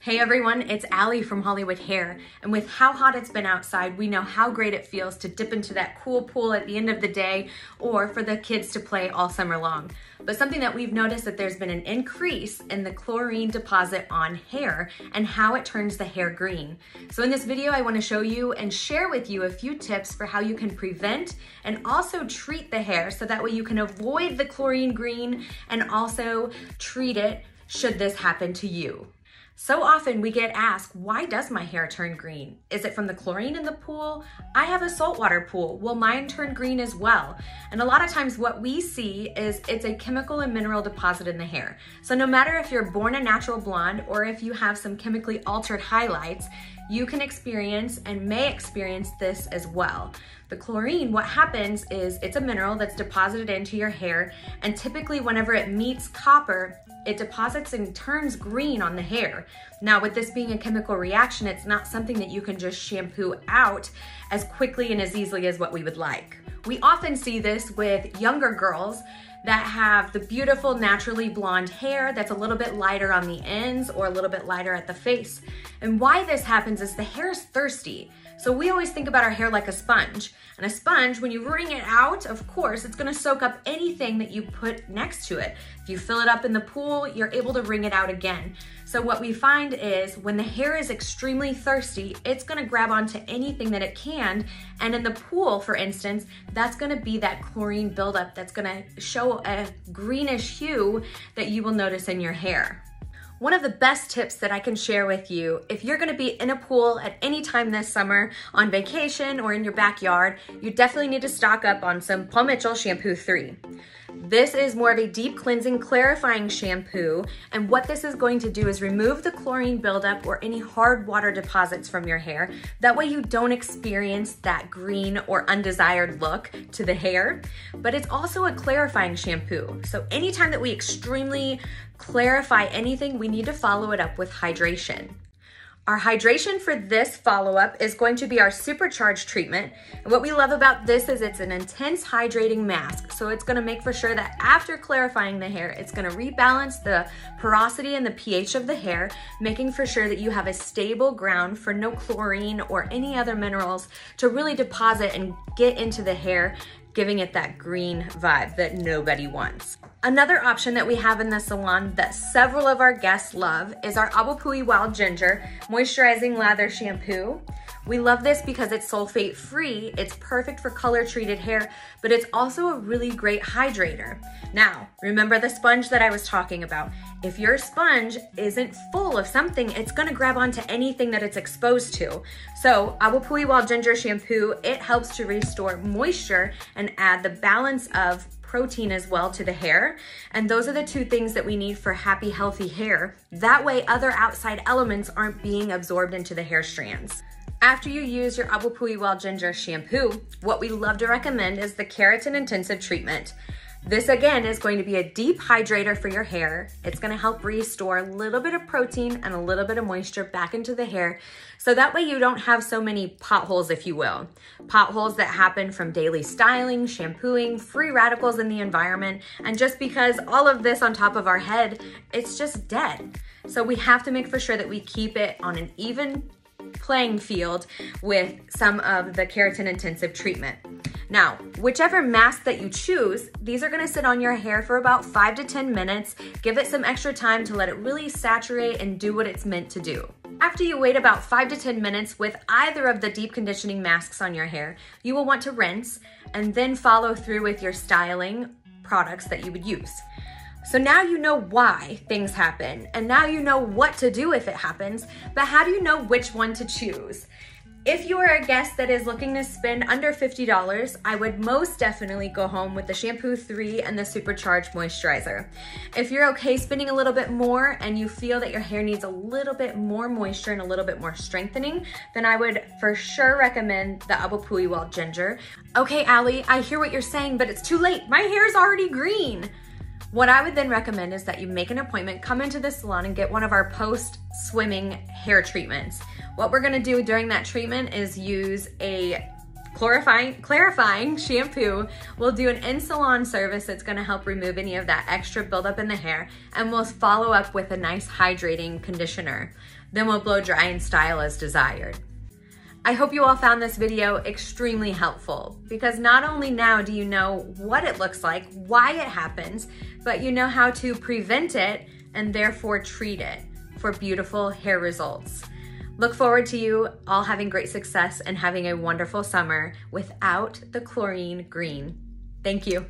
Hey everyone, it's Allie from Hollywood Hair. And with how hot it's been outside, we know how great it feels to dip into that cool pool at the end of the day or for the kids to play all summer long. But something that we've noticed that there's been an increase in the chlorine deposit on hair and how it turns the hair green. So in this video, I wanna show you and share with you a few tips for how you can prevent and also treat the hair so that way you can avoid the chlorine green and also treat it should this happen to you. So often we get asked, why does my hair turn green? Is it from the chlorine in the pool? I have a saltwater pool. Will mine turn green as well? And a lot of times what we see is it's a chemical and mineral deposit in the hair. So no matter if you're born a natural blonde or if you have some chemically altered highlights, you can experience and may experience this as well. The chlorine, what happens is it's a mineral that's deposited into your hair and typically whenever it meets copper, it deposits and turns green on the hair. Now, with this being a chemical reaction, it's not something that you can just shampoo out as quickly and as easily as what we would like. We often see this with younger girls that have the beautiful naturally blonde hair that's a little bit lighter on the ends or a little bit lighter at the face. And why this happens is the hair is thirsty. So we always think about our hair like a sponge. And a sponge, when you wring it out, of course, it's gonna soak up anything that you put next to it. If you fill it up in the pool, you're able to wring it out again. So what we find is when the hair is extremely thirsty, it's gonna grab onto anything that it can. And in the pool, for instance, that's gonna be that chlorine buildup that's gonna show a greenish hue that you will notice in your hair. One of the best tips that I can share with you, if you're gonna be in a pool at any time this summer, on vacation or in your backyard, you definitely need to stock up on some Paul Mitchell Shampoo 3. This is more of a deep cleansing, clarifying shampoo. And what this is going to do is remove the chlorine buildup or any hard water deposits from your hair. That way you don't experience that green or undesired look to the hair. But it's also a clarifying shampoo. So anytime that we extremely clarify anything, we need to follow it up with hydration. Our hydration for this follow-up is going to be our supercharged treatment. And what we love about this is it's an intense hydrating mask. So it's gonna make for sure that after clarifying the hair, it's gonna rebalance the porosity and the pH of the hair, making for sure that you have a stable ground for no chlorine or any other minerals to really deposit and get into the hair giving it that green vibe that nobody wants. Another option that we have in the salon that several of our guests love is our Awapuhi Wild Ginger Moisturizing Lather Shampoo. We love this because it's sulfate free, it's perfect for color treated hair, but it's also a really great hydrator. Now, remember the sponge that I was talking about. If your sponge isn't full of something, it's gonna grab onto anything that it's exposed to. So Awapuhi Wild Ginger Shampoo, it helps to restore moisture and add the balance of protein as well to the hair. And those are the two things that we need for happy, healthy hair. That way other outside elements aren't being absorbed into the hair strands. After you use your Awapuhi Wild Ginger shampoo, what we love to recommend is the Keratin Intensive Treatment. This again is going to be a deep hydrator for your hair. It's gonna help restore a little bit of protein and a little bit of moisture back into the hair. So that way you don't have so many potholes, if you will. Potholes that happen from daily styling, shampooing, free radicals in the environment. And just because all of this on top of our head, it's just dead. So we have to make for sure that we keep it on an even playing field with some of the keratin intensive treatment. Now, whichever mask that you choose, these are gonna sit on your hair for about five to 10 minutes. Give it some extra time to let it really saturate and do what it's meant to do. After you wait about five to 10 minutes with either of the deep conditioning masks on your hair, you will want to rinse and then follow through with your styling products that you would use. So now you know why things happen, and now you know what to do if it happens, but how do you know which one to choose? If you are a guest that is looking to spend under $50, I would most definitely go home with the Shampoo 3 and the Supercharged Moisturizer. If you're okay spending a little bit more and you feel that your hair needs a little bit more moisture and a little bit more strengthening, then I would for sure recommend the Awapuhi Wild Ginger. Okay, Allie, I hear what you're saying, but it's too late. My hair is already green. What I would then recommend is that you make an appointment, come into the salon and get one of our post swimming hair treatments. What we're gonna do during that treatment is use a clarifying, clarifying shampoo. We'll do an in-salon service that's gonna help remove any of that extra buildup in the hair and we'll follow up with a nice hydrating conditioner. Then we'll blow dry and style as desired. I hope you all found this video extremely helpful because not only now do you know what it looks like, why it happens, but you know how to prevent it and therefore treat it for beautiful hair results. Look forward to you all having great success and having a wonderful summer without the chlorine green. Thank you.